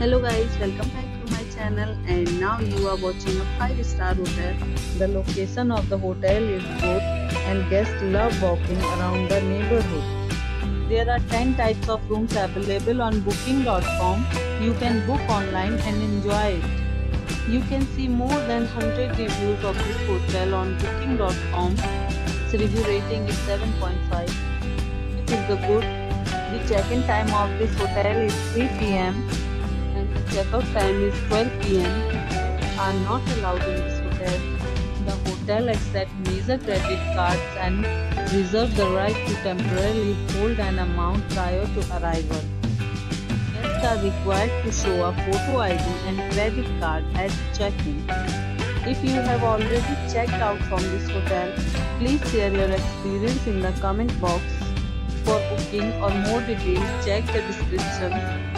Hello guys, welcome back to my channel and now you are watching a 5 star hotel. The location of the hotel is good and guests love walking around the neighborhood. There are 10 types of rooms available on booking.com. You can book online and enjoy it. You can see more than 100 reviews of this hotel on booking.com. Its review rating is 7.5. It is the good. The check-in time of this hotel is 3 pm checkout time is 12 pm. Are not allowed in this hotel. The hotel accepts major credit cards and reserves the right to temporarily hold an amount prior to arrival. Guests are required to show a photo ID and credit card at check-in. If you have already checked out from this hotel, please share your experience in the comment box. For booking or more details, check the description.